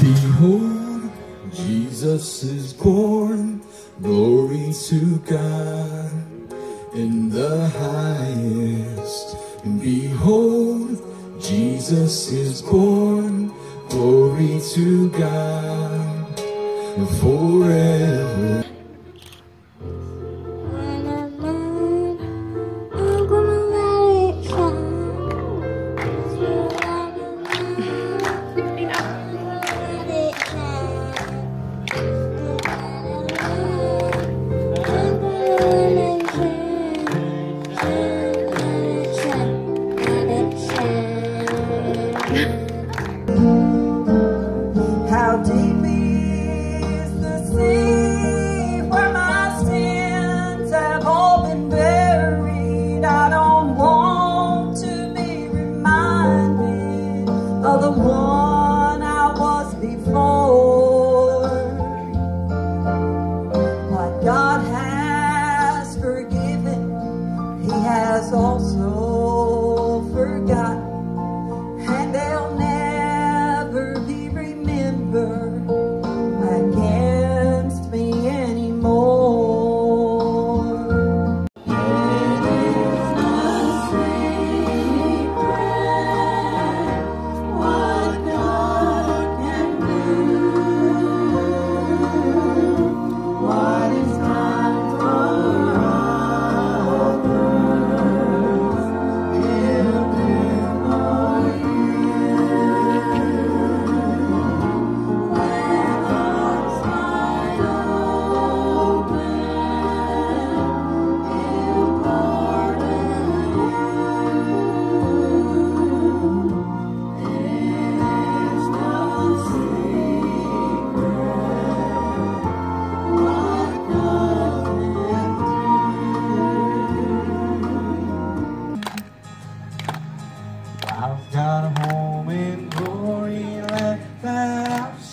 Behold, Jesus is born. Glory to God in the highest. And behold, Jesus is born. Glory to God forever.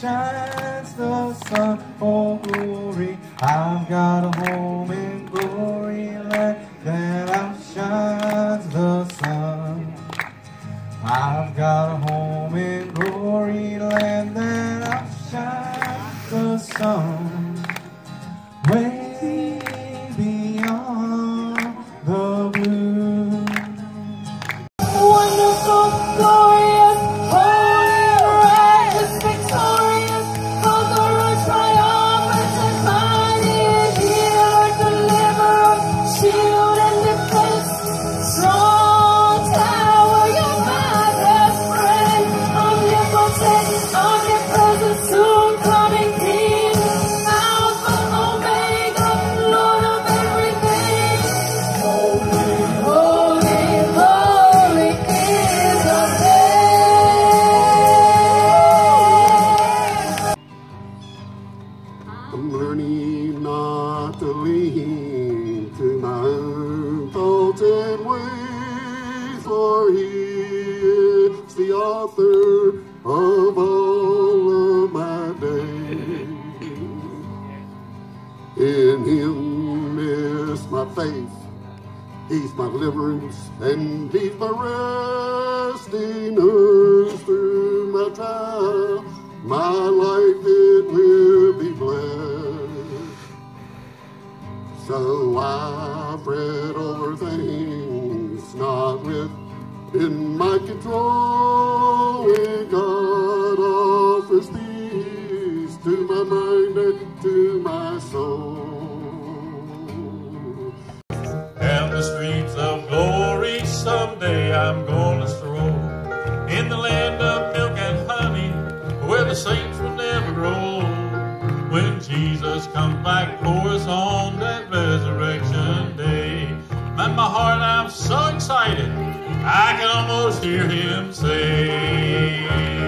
Outshines the sun. Oh, glory. I've got a home in glory land that outshines the sun. I've got a home in glory land that outshines the sun. And ways, for He is the author of all of my days. In Him is my faith. He's my deliverance and he's my resting earth through my trial. My life it will So I fret over things not within my control. When God offers peace to my mind and to my soul. when Jesus comes back for us on that resurrection day. Man, my heart, I'm so excited, I can almost hear him say.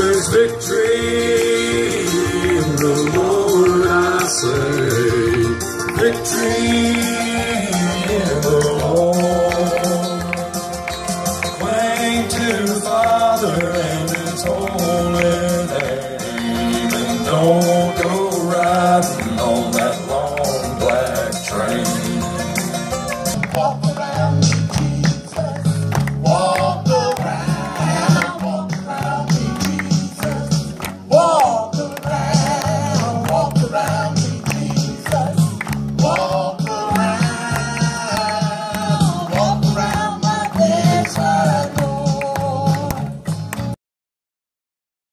there's victory in the Lord, I say. Victory.